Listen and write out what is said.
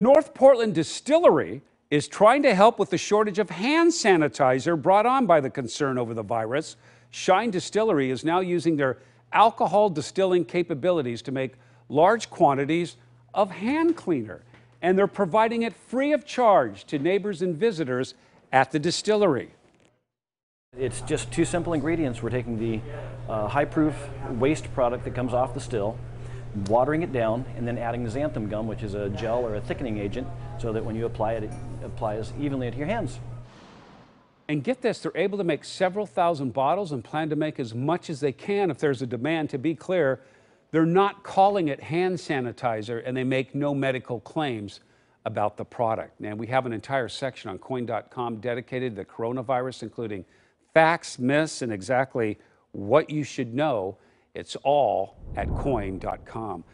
North Portland Distillery is trying to help with the shortage of hand sanitizer brought on by the concern over the virus. Shine Distillery is now using their alcohol distilling capabilities to make large quantities of hand cleaner, and they're providing it free of charge to neighbors and visitors at the distillery. It's just two simple ingredients. We're taking the uh, high proof waste product that comes off the still, watering it down, and then adding xanthan gum, which is a gel or a thickening agent, so that when you apply it, it applies evenly to your hands. And get this, they're able to make several thousand bottles and plan to make as much as they can if there's a demand. To be clear, they're not calling it hand sanitizer and they make no medical claims about the product. And we have an entire section on KOIN.com dedicated to the coronavirus, including facts, myths, and exactly what you should know. It's all at KOIN.com.